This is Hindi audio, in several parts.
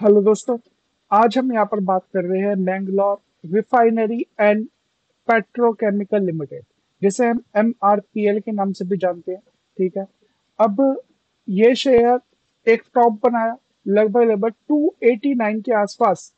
हेलो दोस्तों, आज हम यहाँ पर बात कर रहे हैं Mangalore refinery and petrochemical limited, जिसे हम एम के नाम से भी जानते हैं, ठीक है? अब ये शेयर एक टॉप बनाया, लगभग लगभग 289 के आसपास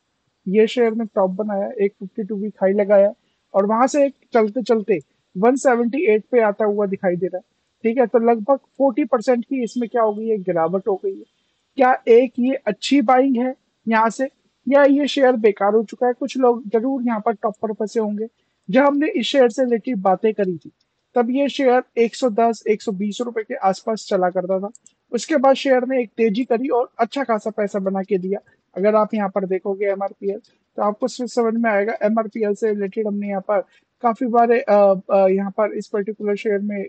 ये शेयर ने टॉप बनाया, एक 52 वीक हाई लगाया और वहाँ से एक चलते चलते 178 पे आता हुआ दिखाई दे रहा है, ठीक है? तो लगभग 40 परसेंट की इसमें क्या हो गई है, गिरावट हो गई है। क्या एक ये अच्छी बाइंग है यहाँ से? या ये शेयर बेकार हो चुका है? कुछ लोग ज़रूर यहाँ पर टॉप पर फंसे होंगे। जब हमने इस शेयर से रिलेटेड बातें करी थी, तब ये शेयर 110 120 रुपए के आसपास चला करता था। उसके बाद शेयर ने एक तेज़ी करी और अच्छा खासा पैसा बना के दिया। अगर आप यहाँ पर देखोगे एमआरपीएल तो आपको समझ में आएगा एमआरपीएल से रिलेटेड हमने यहाँ पर काफ़ी बार यहाँ पर इस पर्टिकुलर शेयर में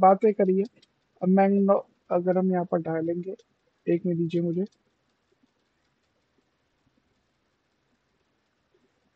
बातें करी है। मैंगनो, अगर हम यहाँ पर डालेंगे एक में दीजिए मुझे।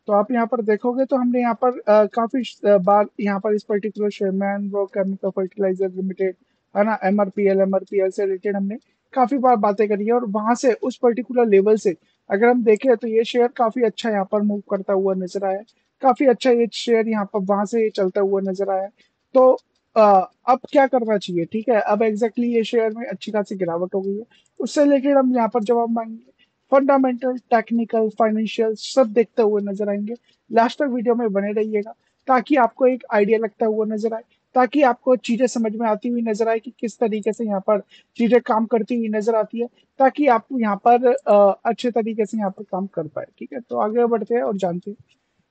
तो आप यहाँ पर देखोगे तो हमने यहाँ पर आ, काफ़ी बार यहाँ पर इस पर्टिकुलर शेयरमैन वो केमिकल फर्टिलाइज़र लिमिटेड है ना एमआरपीएल एमआरपीएल से रिलेटेड हमने काफ़ी बार बातें करी है और वहाँ से उस पर्टिकुलर लेवल से अगर हम देखें तो ये शेयर काफ़ी अच्छा यहाँ पर मूव करता हुआ नज़र आया काफ़ी अच्छा ये शेयर यहाँ पर वहाँ से ये चलता हुआ नज़र आया तो अब क्या करना चाहिए, ठीक है? अब एग्जैक्टली ये शेयर में अच्छी खासी गिरावट हो गई है। उससे रिलेटेड हम यहाँ पर जवाब मांगेंगे। फंडामेंटल टेक्निकल फाइनेंशियल सब देखते हुए नज़र आएँगे। लास्ट तक वीडियो में बने रहिएगा, ताकि आपको एक आइडिया लगता हुआ नज़र आए, ताकि आपको चीज़ें समझ में आती हुई नज़र आए कि किस तरीके से यहाँ पर चीज़ें काम करती हुई नज़र आती है, ताकि आप यहाँ पर अच्छे तरीके से यहाँ पर काम कर पाए, ठीक है? तो आगे बढ़ते हैं और जानते हैं।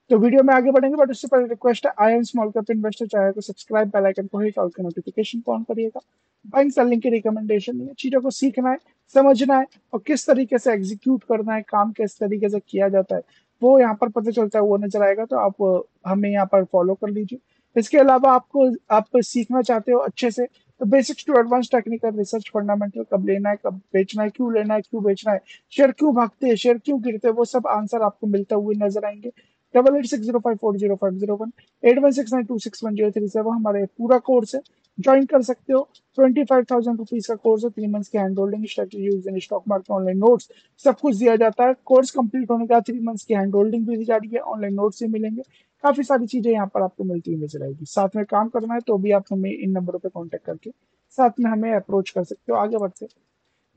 तो वीडियो में आगे बढ़ेंगे बट उससे पहले रिक्वेस्ट है I am small cap investor चाहे तो सब्सक्राइब बेल आइकन को हिट ऑल के नोटिफिकेशन ऑन करिएगा। बाइंग सेलिंग की रिकमेंडेशन है, चीज़ों को सीखना है, समझना है, और किस तरीके से एग्जीक्यूट करना है, काम किस तरीके से किया जाता है, वो यहाँ पर पता चलता है, वो नज़र आएगा तो आप हमें यहाँ पर फॉलो कर लीजिए। इसके अलावा आपको, आप सीखना चाहते हो अच्छे से तो basics to advance technical research fundamental कब लेना है, कब बेचना है, क्यों लेना है, क्यों बेचना है शेयर क्यों भागते हैं शेयर क्यों गिरते हैं, वो सब आंसर आपको मिलते हुए नज़र आएँगे। Double eight six zero five four zero five zero one eight one six nine two six one zero three seven हमारे पूरा कोर्स है। ज्वाइन कर सकते हो। ट्वेंटी फाइव थाउज़ेंड रुपीज़ का कोर्स है। थ्री मंथ्स के hand holding stock market online notes सब कुछ दिया जाता है। कोर्स कंप्लीट होने के बाद थ्री मंथ्स की हैंड होल्डिंग भी दी जा रही है। ऑनलाइन नोट्स भी मिलेंगे। काफ़ी सारी चीज़ें यहाँ पर आपको मिलती हुई नज़र आएगी। साथ में काम करना है तो भी आप हमें इन नंबरों पर कॉन्टेक्ट करके साथ में हमें अप्रोच कर सकते हो। आगे बढ़ते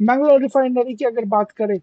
मैंगलोर रिफाइनरी की अगर बात करें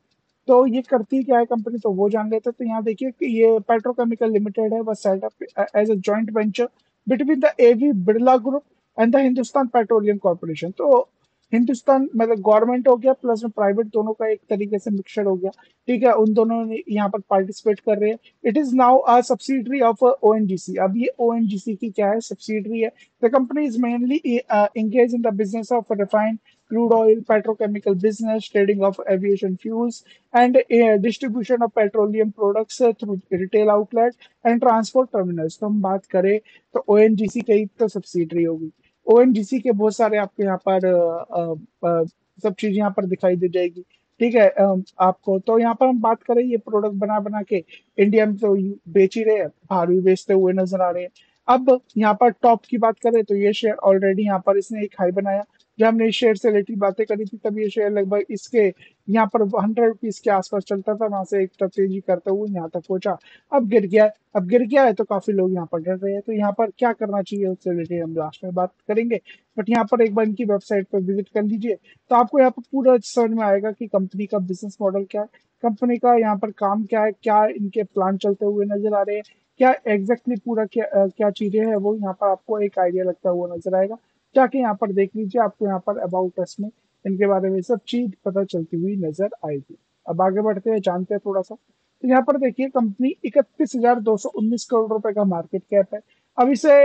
तो ये करती क्या है कंपनी तो वो जान लेते तो यहाँ देखिए कि ये पेट्रोकेमिकल लिमिटेड है, बस setup as a joint venture between the AV Birla group and the Hindustan petroleum corporation तो हिंदुस्तान मतलब गवर्नमेंट हो गया प्लस में प्राइवेट दोनों का एक तरीके से मिक्सचर हो गया। ठीक है, उन दोनों ने यहाँ पर पार्टिसिपेट कर रहे हैं। It is now a subsidiary of ONGC अब ये ओएनजीसी की क्या है? सब्सिडरी है। The company is mainly engage in the business of refined petrochemical business, trading of aviation fuels, and uh, distribution of petroleum products uh, through retail outlet and transport terminals. तो हम बात करें तो ओ की तो सब्सिडरी होगी। ओएनजीसी के बहुत सारे आपके यहाँ पर आ, आ, सब चीज़ यहाँ पर दिखाई दे जाएगी। ठीक है आपको तो यहाँ पर हम बात करें ये प्रोडक्ट बना बना के। इंडिया में तो बेच ही रहे हैं बाहर भी बेचते हुए नज़र आ रहे हैं। अब यहाँ पर टॉप की बात करें तो ये शेयर ऑलरेडी यहाँ पर इसने एक हाई बनाया। जब हमने इस शेयर से रिलेटेड बातें करी थी, तब ये शेयर लगभग इसके, यहाँ पर हंड्रेड रुपीज़ के आसपास चलता था, वहाँ से एक तेज़ी करते हुए यहाँ तक पहुँचा। अब गिर गया, अब गिर गया है तो काफ़ी लोग यहाँ पर डर रहे हैं। तो यहाँ पर क्या करना चाहिए उससे रिलेटेड हम लास्ट में बात करेंगे। बट यहाँ पर एक बार इनकी वेबसाइट पर विज़िट कर लीजिए। तो आपको यहाँ पर पूरा समझ में आएगा कि कंपनी का बिज़नेस मॉडल क्या है। कंपनी का यहाँ पर काम क्या है, क्या इनके प्लान चलते हुए नज़र आ रहे हैं, क्या एग्जैक्टली पूरा क्या क्या चीज़ें हैं, वो यहाँ पर आपको एक आइडिया लगता हुआ नज़र आएगा। जाके यहाँ पर देख लीजिए, आपको यहाँ पर अबाउट अस में इनके बारे में सब चीज़ पता चलती हुई नज़र आएगी। अब आगे बढ़ते हैं, जानते हैं थोड़ा सा। तो यहाँ पर देखिए कंपनी इकतीस हज़ार दो सौ उन्नीस करोड़ रुपए का मार्केट कैप है। अब इसे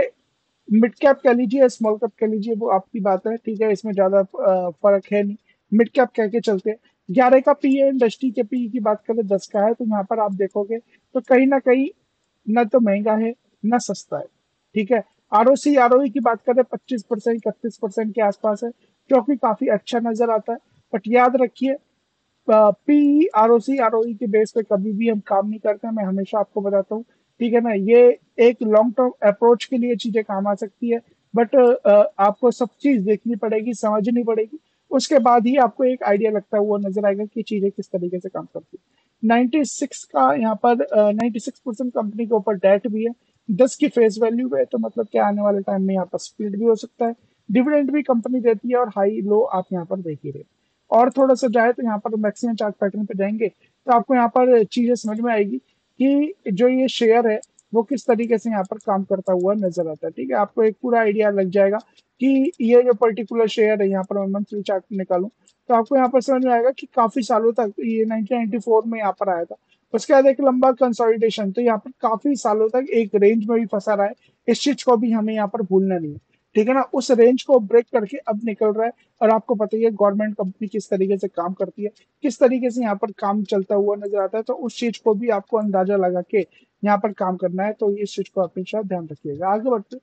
मिड कैप कह लीजिए स्मॉल कैप कह लीजिए, वो आपकी बात है, ठीक है, इसमें ज़्यादा फ़र्क है नहीं। मिड कैप कह के चलते ग्यारह का पी है इंडस्ट्री के पी की बात करें, दस का है तो यहाँ पर आप देखोगे तो कहीं ना कहीं, न तो महँगा है, न सस्ता है, ठीक है। आरओसी, आरओई की बात करें, पच्चीस परसेंट, इकतीस परसेंट के आसपास है, जो कि काफ़ी अच्छा नज़र आता है। बट याद रखिए पी आरओसी, आरओई के बेस पे कभी भी हम काम नहीं करते, मैं हमेशा आपको बताता हूँ। ठीक है ना? ये एक लॉन्ग टर्म अप्रोच के लिए चीज़ें काम आ सकती है। बट आपको सब चीज़ देखनी पड़ेगी, समझनी पड़ेगी। उसके बाद ही आपको एक आइडिया लगता हुआ नज़र आएगा कि चीज़ें किस तरीके से काम करती है। 96 का यहाँ पर नाइन्टी सिक्स परसेंट कंपनी के ऊपर डेट भी है। दस की फेस वैल्यू है तो मतलब क्या आने वाले टाइम में यहाँ पर स्प्लिट भी हो सकता है। डिविडेंड भी कंपनी देती है और हाई लो आप यहाँ पर देख ही रहे और थोड़ा सा जाए तो यहाँ पर मैक्सिमम चार्ट पैटर्न पे जाएँगे तो आपको यहाँ पर चीज़ें समझ में आएगी कि जो ये शेयर है, वो किस तरीके से यहाँ पर काम करता हुआ नज़र आता है। ठीक है, आपको एक पूरा आइडिया लग जाएगा कि ये जो पर्टिकुलर शेयर है, यहाँ पर मैं मंथली चार्ट निकालूं तो आपको यहाँ पर समझ में आएगा कि काफ़ी सालों तक ये 1994 में यहाँ पर आया था। उसके बाद एक लंबा कंसोलिडेशन तो यहाँ पर काफ़ी सालों तक एक रेंज में भी फंसा रहा है। इस चीज़ को भी हमें यहाँ पर भूलना नहीं है। ठीक है ना? उस रेंज को ब्रेक करके अब निकल रहा है और आपको पता ही है गवर्नमेंट कंपनी किस तरीके से काम करती है, किस तरीके से यहाँ पर काम चलता हुआ नज़र आता है तो उस चीज़ को भी आपको अंदाज़ा लगा के यहाँ पर काम करना है तो इस चीज़ को हमेशा ध्यान रखिएगा। आगे बढ़ते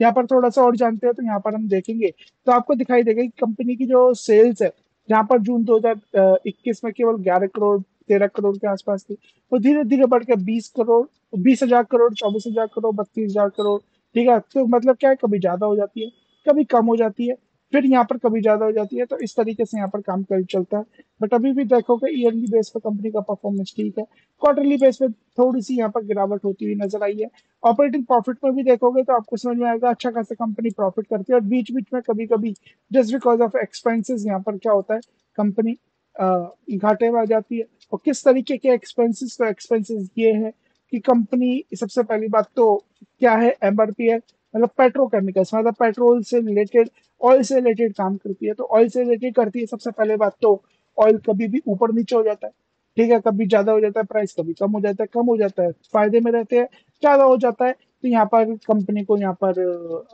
यहाँ पर थोड़ा सा और जानते हैं तो यहाँ पर हम देखेंगे तो आपको दिखाई देगा कि कंपनी की जो सेल्स है, यहाँ पर जून 2021 में केवल 11 करोड़ 13 करोड़ के आसपास थी। वो धीरे धीरे बढ़कर बीस करोड़, बीस हज़ार करोड़, चौबीस हज़ार करोड़, बत्तीस हज़ार करोड़, ठीक है? तो मतलब क्या है? कभी ज़्यादा हो जाती है, कभी कम हो जाती है, फिर यहाँ पर कभी ज़्यादा हो जाती है। तो इस तरीके से यहाँ पर काम कर चलता है। बट अभी भी देखोगे ईयरली बेस पर कंपनी का परफॉर्मेंस ठीक है। क्वार्टरली बेस पे थोड़ी सी यहाँ पर गिरावट होती हुई नज़र आई है। ऑपरेटिंग प्रॉफिट में भी देखोगे तो आपको समझ में आएगा अच्छा खासा कंपनी प्रॉफिट करती है। और बीच बीच में कभी कभी जस्ट बिकॉज़ ऑफ़ एक्सपेंसिस यहाँ पर क्या होता है? कंपनी घाटे में आ जाती है। और किस तरीके के एक्सपेंसिस तो एक्सपेंसिस ये है कि कंपनी सबसे पहली बात तो क्या है? एमआरपी है मतलब पेट्रोकेमिकल्स मतलब पेट्रोल से रिलेटेड ऑयल से रिलेटेड काम करती है। तो ऑयल से रिलेटेड करती है सबसे पहले बात तो ऑयल कभी भी ऊपर नीचे हो जाता है। ठीक है कभी ज़्यादा हो जाता है प्राइस कभी कम हो जाता है कम हो जाता है फ़ायदे में रहते हैं ज़्यादा हो जाता है। तो यहाँ पर कंपनी को यहाँ पर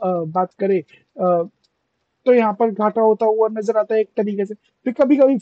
आ, बात करे तो यहाँ पर घाटा होता हुआ नज़र आता है एक तरीके से। फिर कभी कभी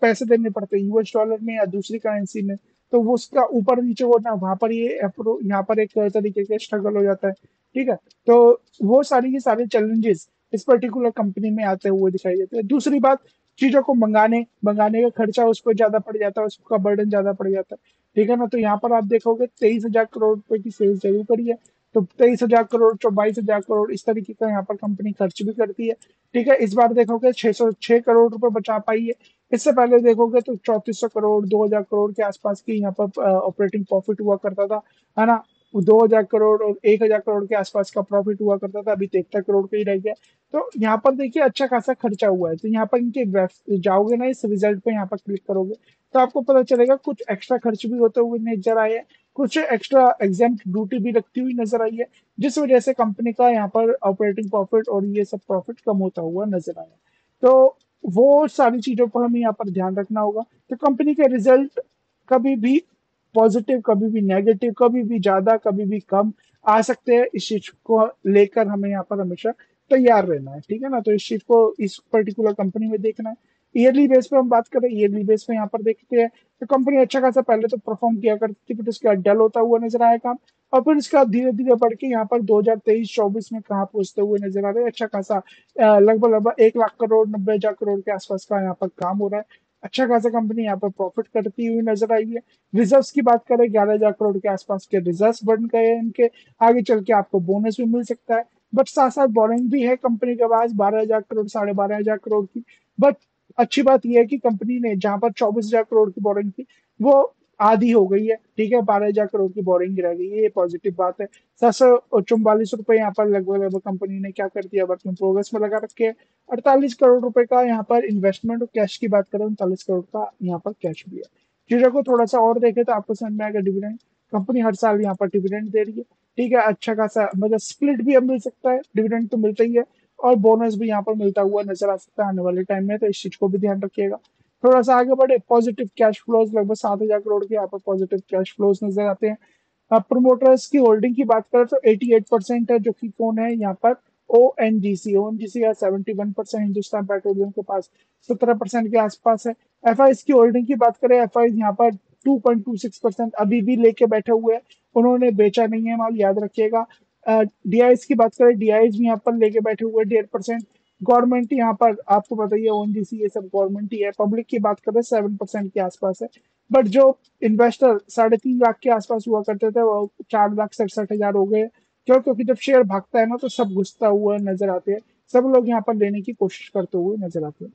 पैसे देने पड़ते हैं यूएस डॉलर में या दूसरी करेंसी में तो वो उसका ऊपर नीचे होना, वहाँ पर ये यहाँ पर एक तरीके से स्ट्रगल हो जाता है। ठीक है? तो वो सारी की सारे चैलेंजेस इस पर्टिकुलर कंपनी में आते हुए दिखाई देते हैं। दूसरी बात, चीज़ों को मंगाने मंगाने का खर्चा उस पर ज़्यादा पड़ जाता है, उसका बर्डन ज़्यादा पड़ जाता है। ठीक है ना? तो यहाँ पर आप देखोगे तेईस हज़ार करोड़ रुपए की सेल्स ज़रूर करी है। तो तेईस हज़ार करोड़ चौबाईस हज़ार करोड़, इस तरीके का यहाँ पर कंपनी खर्च भी करती है। ठीक है, इस बार देखोगे छह सौ छह करोड़ रुपए बचा पाई है। इससे पहले देखोगे तो चौतीस सौ करोड़, दो हज़ार करोड़ के आसपास की यहाँ पर ऑपरेटिंग प्रॉफिट हुआ करता था, है ना? दो हज़ार करोड़ और एक हज़ार करोड़ के आसपास का प्रॉफिट हुआ करता था, अभी तिहत्तर करोड़ का ही रह गया। तो यहाँ पर देखिए अच्छा खासा खर्चा हुआ है। तो यहाँ पर इनके जाओगे ना इस रिज़ल्ट पे यहाँ पर क्लिक करोगे तो आपको पता चलेगा कुछ एक्स्ट्रा खर्च भी होते हुए नज़र आए कुछ एक्स्ट्रा एग्ज़ाम ड्यूटी भी रखती हुई नज़र आई है, जिस वजह से कंपनी का यहाँ पर ऑपरेटिंग प्रॉफिट और ये सब प्रॉफिट कम होता हुआ नज़र आया। तो वो सारी चीज़ों पर हमें यहाँ पर ध्यान रखना होगा तो कंपनी के रिज़ल्ट कभी भी पॉजिटिव कभी भी नेगेटिव कभी भी ज़्यादा, कभी भी कम आ सकते हैं। इस चीज़ को लेकर हमें यहाँ पर हमेशा तैयार रहना है, ठीक है ना? तो इस चीज़ को इस पर्टिकुलर कंपनी में देखना है। ईयरली बेस पे हम बात करें ईयरली बेस पे यहाँ पर देखते हैं तो कंपनी अच्छा खासा पहले तो परफॉर्म किया करती थी फिर उसके बाद डल होता हुआ नज़र आया काम। और फिर उसका धीरे धीरे बढ़ के यहाँ पर 2023-24 में कहाँ पहुँचते हुए नज़र आ रहे हैं। अच्छा खासा लगभग लगभग एक लाख करोड़, नब्बे हज़ार करोड़ के आसपास का यहाँ पर काम हो रहा है। अच्छा खासा कंपनी यहाँ पर प्रॉफिट करती हुई नज़र आई है। रिज़र्व की बात करें, ग्यारह हज़ार करोड़ के आसपास के रिज़र्व बन गए हैं इनके। आगे चल के आपको बोनस भी मिल सकता है। बट साथ साथ बोरिंग भी है कंपनी के पास, बारह हज़ार करोड़, साढ़े बारह हज़ार करोड़ की। बट अच्छी बात यह है कि कंपनी ने जहाँ पर चौबीस हज़ार करोड़ की बोरिंग थी वो आधी हो गई है, ठीक है? बारह हज़ार करोड़ की बोरिंग रह गई है, ये पॉजिटिव बात है। सात सौ चौवालीस रुपए यहाँ पर लगभग लगभग कंपनी ने क्या कर दिया? वर्क इन प्रोग्रेस में लगा रखे है। अड़तालीस करोड़ रुपए का यहाँ पर इन्वेस्टमेंट और कैश की बात करें, उनतालीस करोड़ का यहाँ पर कैश भी है। चीज़ों को थोड़ा सा और देखे तो आपको समझ में आएगा डिविडेंड कंपनी हर साल यहाँ पर डिविडेंड दे रही है, ठीक है? अच्छा खासा मतलब स्प्लिट भी अब मिल सकता है डिविडेंड तो मिलता ही है। और बोनस भी यहाँ पर मिलता हुआ नज़र आ सकता है आने वाले टाइम में तो इस चीज़ को भी ध्यान रखिएगा। थोड़ा सा आगे बढ़े पॉजिटिव कैश फ्लोज लगभग सात हज़ार करोड़ के यहाँ पर पॉजिटिव कैश फ्लोज नज़र आते हैं। अब प्रोमोटर्स की होल्डिंग की बात करें तो 88 परसेंट है, जो कि कौन है यहाँ पर? ओ एन जी सी ओ एन जी सी है seventy one percent Hindustan petroleum के पास, सत्रह परसेंट के आसपास है। एफ़ आई की होल्डिंग की बात करें एफ़ आई यहाँ पर two point two six percent अभी भी लेके बैठे हुए हैं। उन्होंने बेचा नहीं है माल, याद रखिएगा। डीआईएस की बात करें, डीआईएस भी यहाँ पर लेके बैठे हुए डेढ़ परसेंट। गवर्नमेंट यहाँ पर, आपको बताइए ओएनजीसी ये सब गवर्नमेंट ही है। पब्लिक की बात करें, सेवन परसेंट के आसपास है। बट जो इन्वेस्टर साढ़े तीन लाख के आसपास हुआ करते थे, वो चार लाख सड़सठ हज़ार हो गए। क्यों? क्योंकि जब शेयर भागता है ना तो सब घुसता हुआ नज़र आते हैं। सब लोग यहाँ पर लेने की कोशिश करते हुए नज़र आते हैं।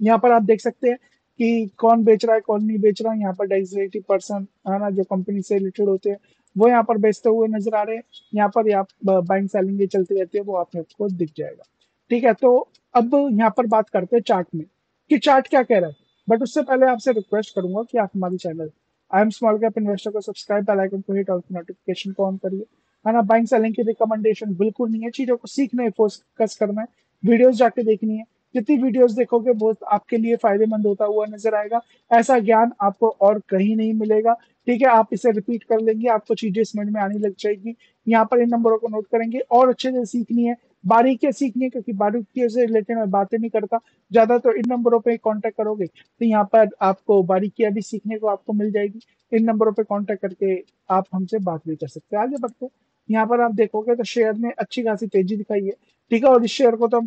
यहाँ पर आप देख सकते हैं कि कौन बेच रहा है, कौन नहीं बेच रहा। है यहाँ पर डेजिग्नेटेड पर्सन है ना, जो कंपनी से रिलेटेड होते हैं। वो यहाँ पर बेचते हुए नज़र आ रहे हैं। यहाँ पर आप बाइंग सेलिंग ये चलती रहती है, वो आप आपको दिख जाएगा। ठीक है तो अब यहाँ पर बात करते हैं चार्ट में कि चार्ट क्या कह रहा है। बट उससे पहले आपसे रिक्वेस्ट करूँगा कि आप हमारे channel I am small cap investor को सब्सक्राइब बेल आइकन को हिट और नोटिफिकेशन को ऑन करिए। है ना बाइंग सेलिंग की रिकमेंडेशन बिल्कुल नहीं है। चीज़ों को सीखने फोकस करना है। वीडियोस जाके देखनी है। जितनी वीडियोस देखोगे, बहुत आपके लिए फ़ायदेमंद होता हुआ नज़र आएगा। ऐसा ज्ञान आपको और कहीं नहीं मिलेगा। ठीक है, आप इसे रिपीट कर लेंगे, आपको चीज़ें समझ में आने लग जाएगी। यहाँ पर इन नंबरों को नोट करेंगे और अच्छे से सीखनी है। बारीकियाँ सीखनी है, क्योंकि बारीकियों से रिलेटेड मैं बातें नहीं करता। ज़्यादा तो इन नंबरों पे कांटेक्ट करोगे तो यहाँ पर आपको बारीकियाँ भी सीखने को आपको मिल जाएगी। इन नंबरों पे कांटेक्ट करके आप हमसे बात भी कर सकते हैं। आगे बढ़ते यहाँ पर आप देखोगे तो शेयर ने अच्छी खासी तेज़ी दिखाई है। ठीक है, और इस शेयर को तो हम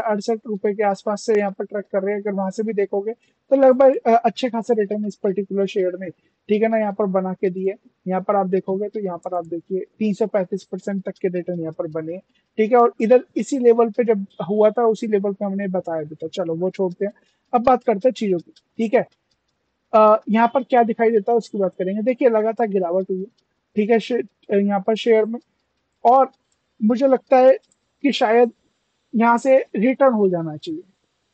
अड़सठ रुपए के आसपास से यहाँ पर ट्रैक कर रहे हैं। अगर वहाँ से भी देखोगे तो लगभग अच्छे खासे रिटर्न इस पर्टिकुलर शेयर में, ठीक है ना, यहाँ पर बना के दिए। यहाँ पर आप देखोगे तो यहाँ पर आप देखिए, तीन सौ पैंतीस परसेंट तक के रिटर्न यहाँ पर बने। ठीक है, और इधर इसी लेवल पे जब हुआ था, उसी लेवल पे हमने बताया भी था। चलो, वो छोड़ते हैं। अब बात करते हैं चीज़ों की, ठीक है? यहाँ पर क्या दिखाई देता है उसकी बात करेंगे। देखिए, लगातार गिरावट हुई ठीक है यहाँ पर शेयर में। और मुझे लगता है कि शायद यहाँ से रिटर्न हो जाना चाहिए।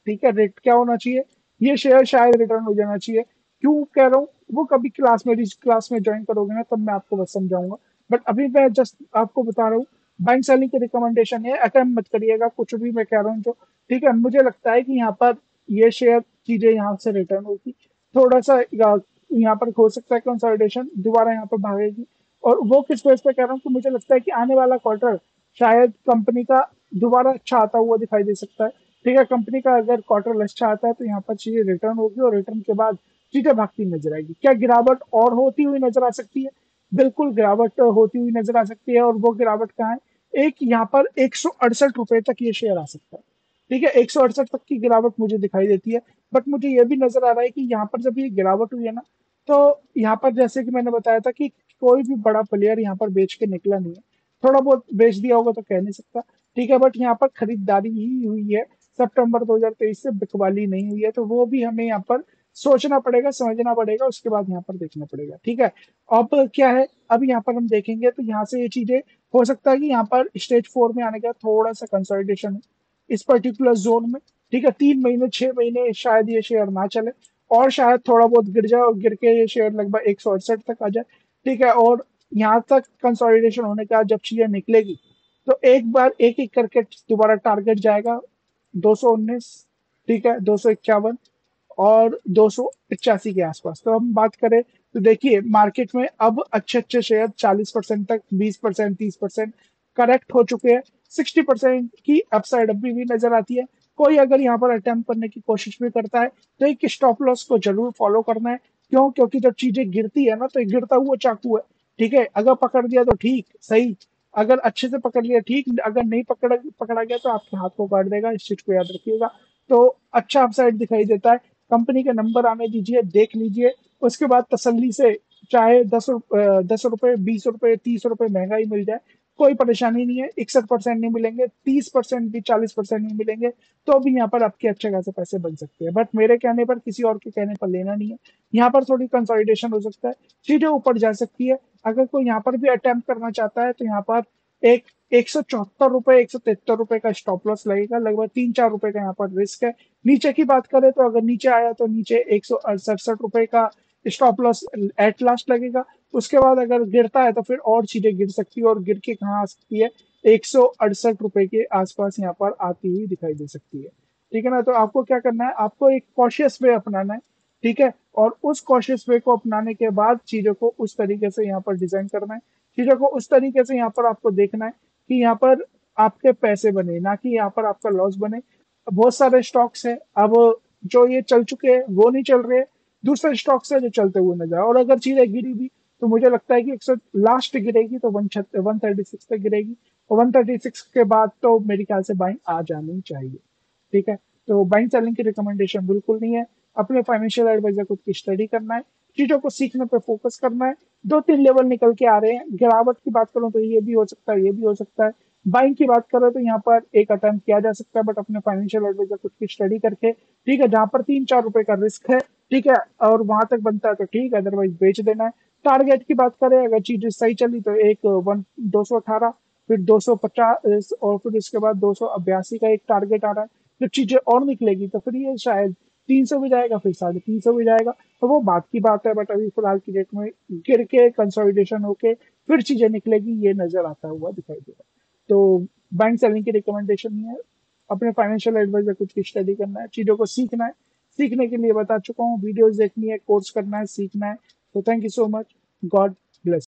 ठीक है रेट क्या होना चाहिए? ये शेयर शायद रिटर्न हो जाना चाहिए। क्यों कह रहा हूँ? वो कभी क्लास में क्लास में ज्वाइन करोगे ना, तब मैं आपको बस समझाऊँगा। बट अभी मैं जस्ट आपको बता रहा हूँ बैंक सेलिंग की रिकमेंडेशन है अटेम्प मत करिएगा, कुछ भी मैं कह रहा हूँ जो। ठीक है, मुझे लगता है कि यहाँ पर ये शेयर चीज़ें यहाँ से रिटर्न होगी। थोड़ा सा यहाँ पर हो सकता है कंसल्टेशन दोबारा यहाँ पर भागेगी। और वो किस वजह पे कह रहा हूँ कि मुझे लगता है कि आने वाला क्वार्टर शायद कंपनी का दोबारा अच्छा आता हुआ दिखाई दे सकता है। ठीक है कंपनी का अगर क्वार्टर अच्छा आता है तो यहाँ पर चीज़ें रिटर्न होगी और रिटर्न के बाद चीज़ें भागती नज़र आएगी। क्या गिरावट और होती हुई नज़र आ सकती है? बिल्कुल गिरावट होती हुई नज़र आ सकती है और वो गिरावट कहाँ है? एक यहाँ पर एक सौ अड़सठ रुपए तक ये शेयर आ सकता है। ठीक है, एक सौ अड़सठ तक की गिरावट मुझे दिखाई देती है बट मुझे ये भी नज़र आ रहा है कि यहाँ पर जब ये गिरावट हुई है ना तो यहाँ पर जैसे कि मैंने बताया था कि कोई भी बड़ा प्लेयर यहाँ पर बेच के निकला नहीं है। थोड़ा बहुत बेच दिया होगा तो कह नहीं सकता। ठीक है बट यहाँ पर खरीदारी ही हुई है। सितंबर 2023 से बिकवाली नहीं हुई है तो वो भी हमें यहाँ पर सोचना पड़ेगा, समझना पड़ेगा, उसके बाद यहाँ पर देखना पड़ेगा। ठीक है, अब क्या है? अब यहाँ पर हम देखेंगे तो यहाँ से ये चीज़ें हो सकता है कि यहाँ पर स्टेज फोर में आने का थोड़ा सा कंसल्टेशन है इस पर्टिकुलर जोन में। ठीक है, तीन महीने, छह महीने शायद ये शेयर ना चले, और शायद थोड़ा बहुत गिर जाए और गिर के ये शेयर लगभग एक सौ अड़सठ तक आ जाए। ठीक है, और यहाँ तक कंसोलिडेशन होने का जब चीज़ें निकलेगी तो एक बार एक एक करके दोबारा टारगेट जाएगा। दो ठीक है, दो और दो के आसपास। तो हम बात करें तो देखिए मार्केट में अब अच्छे अच्छे शेयर 40 परसेंट तक 20 परसेंट, तीस परसेंट करेक्ट हो चुके हैं। 60 परसेंट की अपसाइड अभी भी नज़र आती है। कोई अगर यहाँ पर अटेम्प्ट करने की कोशिश भी करता है तो एक स्टॉप लॉस को ज़रूर फॉलो करना है। क्यों? क्योंकि जब चीज़ें गिरती है ना तो एक गिरता हुआ चाकू है। ठीक है? अगर पकड़ दिया तो ठीक, सही। अगर अच्छे से पकड़ लिया, ठीक। अगर नहीं पकड़, पकड़ा गया तो आपके हाथ को काट देगा, इस चीज़ को याद रखिएगा। तो अच्छा अपसाइड दिखाई देता है। कंपनी के नंबर आने दीजिए, देख लीजिए। उसके बाद तसल्ली से चाहे दस दस रुपए, बीस रुपए, तीस रुपए महँगाई मिल जाए। कोई परेशानी नहीं है। इकसठ परसेंट नहीं मिलेंगे, तीस परसेंट भी, चालीस परसेंट नहीं मिलेंगे तो भी यहाँ पर आपके अच्छे खासे पैसे बन सकते हैं। बट मेरे कहने पर किसी और के कहने पर लेना नहीं है। यहाँ पर थोड़ी कंसोलिडेशन हो सकता है। चीज़ें ऊपर जा सकती है। अगर कोई यहाँ पर भी अटेम्प्ट करना चाहता है तो यहाँ पर एक एक सौ चौहत्तर रुपए, एक सौ तिहत्तर रुपए का स्टॉप लॉस लगेगा। लगभग तीन चार रुपए का यहाँ पर रिस्क है। नीचे की बात करें तो अगर नीचे आया तो नीचे एक सौ सड़सठ रुपए का स्टॉप लॉस एट लास्ट लगेगा। उसके बाद अगर गिरता है तो फिर और चीज़ें गिर सकती है और गिर के कहाँ आ सकती है? एक सौ अड़सठ रुपए के आसपास यहाँ पर आती हुई दिखाई दे सकती है। ठीक है ना? तो आपको क्या करना है? आपको एक कॉशियस वे अपनाना है। ठीक है? और उस कॉशियस वे को अपनाने के बाद चीज़ों को उस तरीके से यहाँ पर डिज़ाइन करना है। चीज़ों को उस तरीके से यहाँ पर आपको देखना है कि यहाँ पर आपके पैसे बने, ना कि यहाँ पर आपका लॉस बने। बहुत सारे स्टॉक्स है। अब जो ये चल चुके हैं, वो नहीं चल रहे। दूसरे स्टॉक्स है जो चलते हुए नज़र और अगर चीज़ें गिरी भी तो मुझे लगता है कि एक सौ लास्ट गिरेगी तो वन वन थर्टी सिक्स तक गिरेगी। और वन थर्टी सिक्स के बाद तो मेरे ख्याल से बाइंग आ जानी चाहिए। ठीक है? तो बाइंग सेलिंग की रिकमेंडेशन बिल्कुल नहीं है। अपने फाइनेंशियल एडवाइजर को की स्टडी करना है। चीज़ों को सीखने पर फोकस करना है। दो तीन लेवल निकल के आ रहे हैं। गिरावट की बात करूँ तो ये भी हो सकता है, ये भी हो सकता है। बाइंग की बात करें तो यहाँ पर एक अटेम्प्ट किया जा सकता है बट अपने फाइनेंशियल एडवाइजर खुद की स्टडी करके। ठीक है? जहाँ पर तीन चार रुपए का रिस्क है। ठीक है? और वहाँ तक बनता है तो ठीक है अदरवाइज़ बेच देना है। टारगेट की बात करें, अगर चीज़ें सही चली तो एक वन दो सौ अठारह, फिर दो सौ पचास और फिर उसके बाद दो सौ अब्यासी का एक टारगेट आ रहा है। जब चीज़ें और निकलेगी तो फिर ये शायद तीन सौ भी जाएगा, फिर साढ़े तीन सौ भी जाएगा। तो वो बात की बात है बट अभी फ़िलहाल की डेट में गिर के कंसोलिडेशन होके फिर चीज़ें निकलेगी, ये नज़र आता हुआ दिखाई दे रहा है। तो बैंक सेलिंग की रिकमेंडेशन नहीं है। अपने फाइनेंशियल एडवाइजर कुछ की स्टडी करना है, चीज़ों को सीखना है। सीखने के लिए बता चुका हूँ वीडियोस देखनी है कोर्स करना है, सीखना है। तो thank you so much god